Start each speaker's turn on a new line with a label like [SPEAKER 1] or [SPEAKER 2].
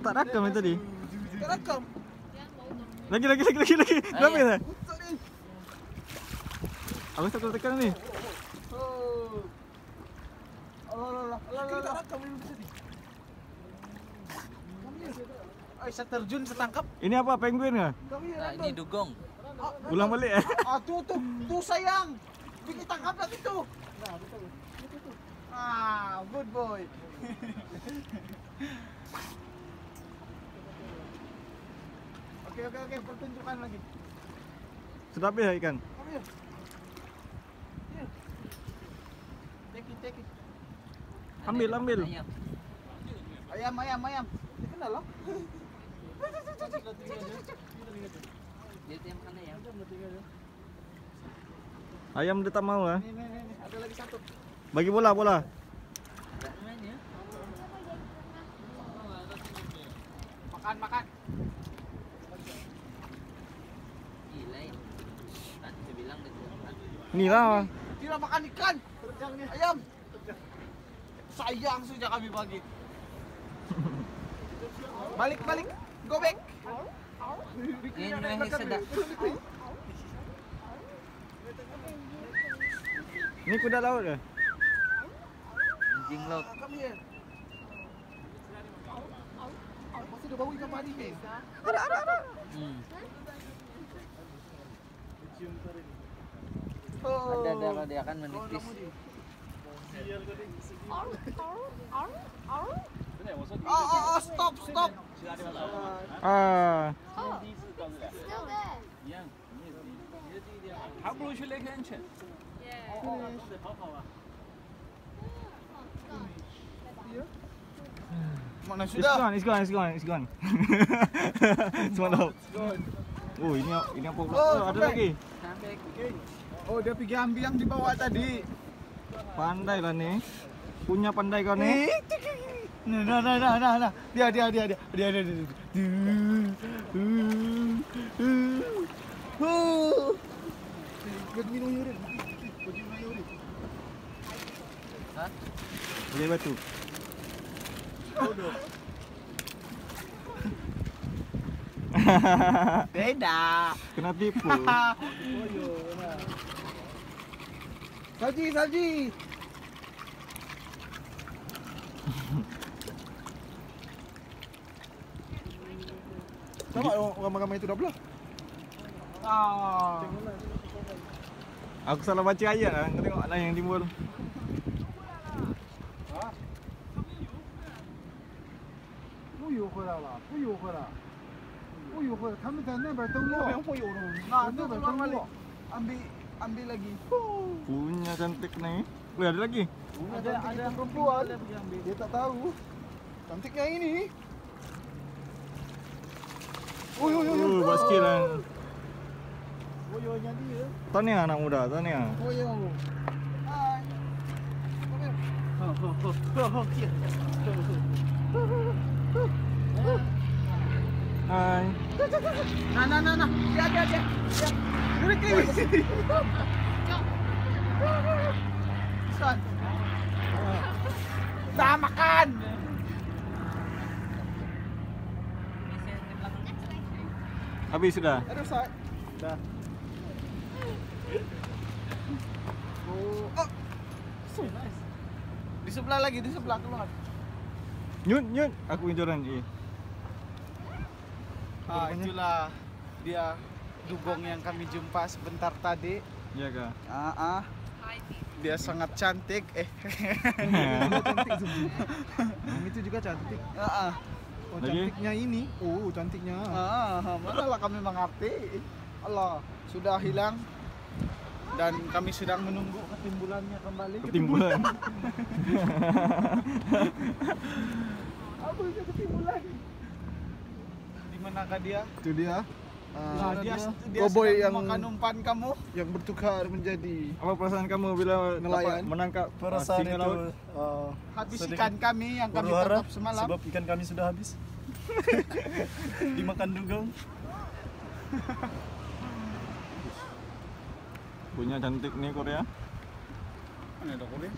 [SPEAKER 1] tak rakam itu tadi.
[SPEAKER 2] Tak rakam.
[SPEAKER 1] Lagi lagi lagi lagi lagi. Kenapa ya?
[SPEAKER 2] Kutuk ni.
[SPEAKER 1] Aku tak tekan ni.
[SPEAKER 2] Oh. Allah Allah Allah Allah. Tak rakam ini tadi. Ay.
[SPEAKER 1] Ini apa penguin ke?
[SPEAKER 2] Kami
[SPEAKER 3] Nah, ini dugong.
[SPEAKER 1] Ulang balik eh.
[SPEAKER 2] Ah, tu tu tu sayang. Bikin tangkap lagi tu. Ah, good boy. Okey okey okey, pertunjukan lagi.
[SPEAKER 1] Sudah habis ya ikan?
[SPEAKER 2] Here. Take it, take it.
[SPEAKER 1] Ambil ambil.
[SPEAKER 3] Ayam.
[SPEAKER 2] Ayam, ayam, ayam. Dia kenal lah.
[SPEAKER 3] Dia tu yang makan ayam.
[SPEAKER 1] Ayam dia tak mau ah.
[SPEAKER 2] Nih, nih, nih, nih. Ada lagi satu.
[SPEAKER 1] Bagi bola bola.
[SPEAKER 3] Ya.
[SPEAKER 2] Makan, makan.
[SPEAKER 3] Gila ini. Tadi saya bilang dia tu makan.
[SPEAKER 1] Ni lah.
[SPEAKER 2] Tidak makan ikan. Ayam. Sayang saja kami bagi. Balik, balik. Go back.
[SPEAKER 3] Ini sedap.
[SPEAKER 1] Ni kuda laut ke?
[SPEAKER 3] Anjing laut.
[SPEAKER 2] Come here. Masih ada bau ikan padi ni.
[SPEAKER 3] Hmm.
[SPEAKER 2] Oh.
[SPEAKER 3] Ada darah dia akan menipis.
[SPEAKER 2] Oh, oh, oh, stop, stop.
[SPEAKER 1] Ah.
[SPEAKER 2] Mana
[SPEAKER 1] It's gone, it's gone, it's gone, it's gone. Semua laut. Oh, ini ini apa pula?
[SPEAKER 2] Oh,
[SPEAKER 1] Oh, ada lagi.
[SPEAKER 3] Sampai
[SPEAKER 2] Oh, dia pergi ambil yang di bawah tadi.
[SPEAKER 1] Pandai lah ni. Punya pandai kau ni.
[SPEAKER 2] Eh, Nah, nah, nah, nah, nah, nah. Dia, dia, dia, dia, dia, dia, dia, dia. Minum? Boleh batu. Beda. Kena tipu. 小
[SPEAKER 3] 鸡，
[SPEAKER 1] 小鸡。
[SPEAKER 2] 怎
[SPEAKER 1] 么，干
[SPEAKER 2] 嘛干嘛去打牌？啊。我上
[SPEAKER 1] 他妈菜呀，看那看那，向南
[SPEAKER 2] 游。都回来了。啊，他们游回来。都游回来了，都游回来。都游回来，他们在那边登陆。那边会游的吗？那边登陆。岸边。Ambil lagi.
[SPEAKER 1] Punya cantik ni. Weh, ada lagi.
[SPEAKER 2] Ada ada yang perempuan. Dia tak tahu. Cantiknya ini. Oh.
[SPEAKER 1] Oh.
[SPEAKER 2] Oh, yo yang dia.
[SPEAKER 1] Tahniah anak muda, tahniah.
[SPEAKER 2] Oh, yo. Hai. Come here.
[SPEAKER 1] Hai.
[SPEAKER 2] Nah, nah, nah, nah. Dia, dia, dia. Dia. Duduk kiri. Son. Dah makan.
[SPEAKER 1] Habis sudah.
[SPEAKER 2] Aduh, Sat. Dah. Oh. So nice. Di sebelah lagi, di sebelah keluar.
[SPEAKER 1] Nyut, nyut. Aku injoran je.
[SPEAKER 2] Ah, itulah dia dugong yang kami jumpa sebentar tadi.
[SPEAKER 1] Ya kah?
[SPEAKER 2] Ah, ah. Dia sangat cantik. Eh.
[SPEAKER 4] Yang itu juga cantik.
[SPEAKER 2] Ah, ah.
[SPEAKER 4] Oh,
[SPEAKER 1] Lagi?
[SPEAKER 4] cantiknya ini. Oh, cantiknya.
[SPEAKER 2] Ah, mana lah kami mengerti. Allah, sudah hilang dan kami sedang menunggu ketimbulannya kembali.
[SPEAKER 1] Ketimbulan.
[SPEAKER 2] Apa itu ketimbulan? Manakah dia?
[SPEAKER 4] Itu dia.
[SPEAKER 2] Nah,
[SPEAKER 4] Ah,
[SPEAKER 2] dia, dia sedang
[SPEAKER 4] yang-
[SPEAKER 2] memakan umpan kamu.
[SPEAKER 4] yang bertukar menjadi
[SPEAKER 1] Apa perasaan kamu bila
[SPEAKER 4] Nelayan.
[SPEAKER 1] dapat menangkap ah,
[SPEAKER 4] perasaan itu
[SPEAKER 1] laut?
[SPEAKER 4] uh,
[SPEAKER 2] Habis
[SPEAKER 4] Sedikit
[SPEAKER 2] ikan kami yang kami tangkap semalam.
[SPEAKER 4] sebab ikan kami sudah habis. Dimakan dugong.
[SPEAKER 1] Punya cantik ni Korea.
[SPEAKER 2] Ada kulit?